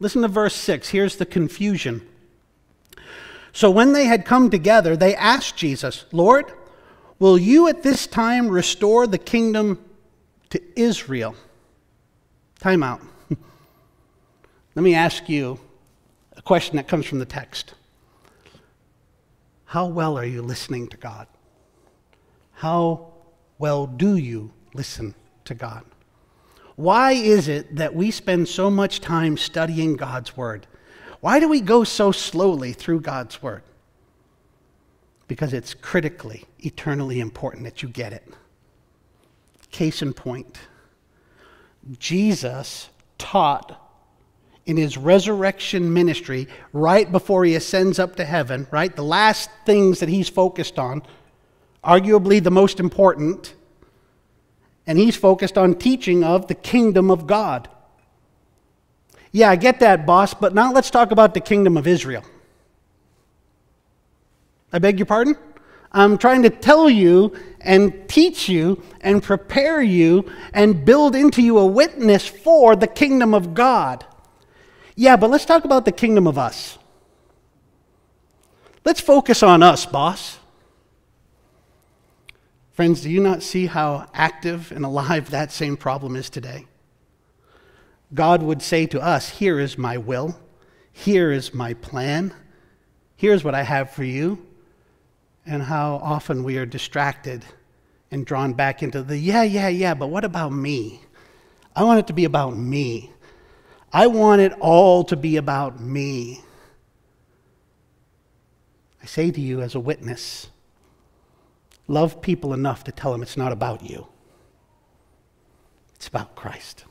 Listen to verse 6. Here's the confusion. So when they had come together, they asked Jesus, Lord, will you at this time restore the kingdom to Israel? Time out. Let me ask you a question that comes from the text. How well are you listening to God? How well do you listen to God? Why is it that we spend so much time studying God's Word? Why do we go so slowly through God's Word? Because it's critically, eternally important that you get it. Case in point Jesus taught in his resurrection ministry right before he ascends up to heaven, right? The last things that he's focused on, arguably the most important, and he's focused on teaching of the kingdom of God. Yeah, I get that, boss, but now let's talk about the kingdom of Israel. I beg your pardon? I'm trying to tell you and teach you and prepare you and build into you a witness for the kingdom of God. Yeah, but let's talk about the kingdom of us. Let's focus on us, boss. Friends, do you not see how active and alive that same problem is today? God would say to us, Here is my will, here is my plan, here's what I have for you. And how often we are distracted and drawn back into the, yeah, yeah, yeah, but what about me? I want it to be about me. I want it all to be about me. I say to you as a witness love people enough to tell them it's not about you, it's about Christ.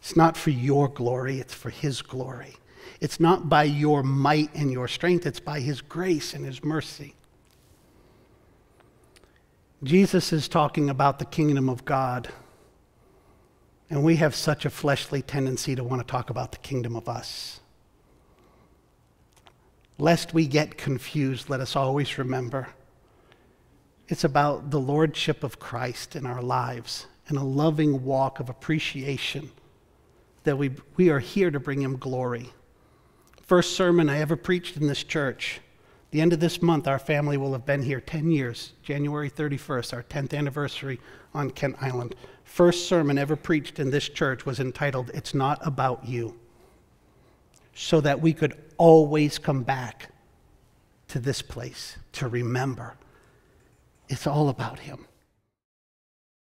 It's not for your glory, it's for His glory. It's not by your might and your strength, it's by His grace and His mercy. Jesus is talking about the kingdom of God. And we have such a fleshly tendency to want to talk about the kingdom of us. Lest we get confused, let us always remember it's about the lordship of Christ in our lives and a loving walk of appreciation that we, we are here to bring him glory. First sermon I ever preached in this church. The end of this month, our family will have been here 10 years, January 31st, our 10th anniversary on Kent Island. First sermon ever preached in this church was entitled, It's Not About You, so that we could always come back to this place to remember it's all about Him.